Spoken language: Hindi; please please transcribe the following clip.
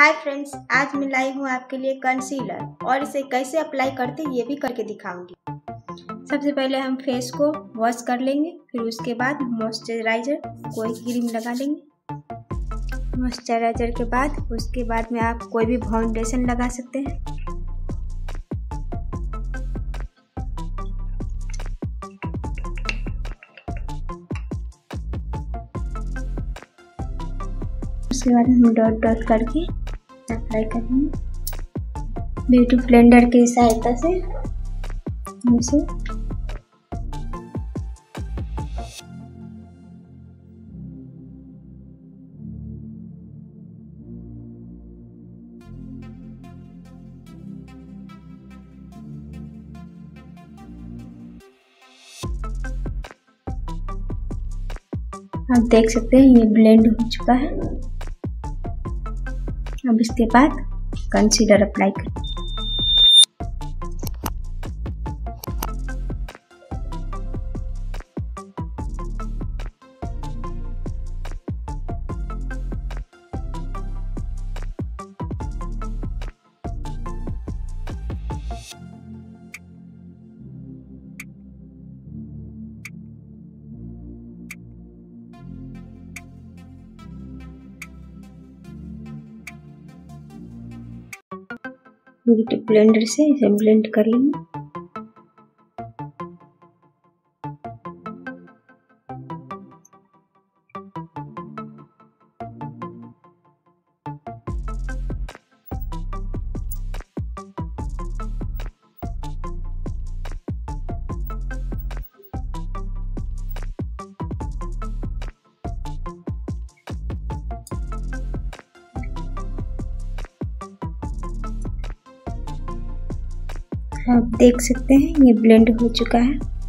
हाय फ्रेंड्स आज मैं लाई हूँ आपके लिए कंसीलर और इसे कैसे अप्लाई करते ये भी करके दिखाऊँगी। सबसे पहले हम फेस को वॉश कर लेंगे, फिर उसके बाद मॉइस्चराइजर कोई क्रीम लगा लेंगे। मॉइस्चराइजर के बाद उसके बाद में आप कोई भी फाउंडेशन लगा सकते हैं। उसके बाद हम डॉट डॉट करके अप्लाई करेंगे। ब्यूटी ब्लेंडर की सहायता से इसे आप देख सकते हैं, ये ब्लेंड हो चुका है। अब इसके बाद कंसीलर अप्लाई कर ब्लेंडर से इसे ब्लेंड कर लेंगे। आप देख सकते हैं ये ब्लेंड हो चुका है।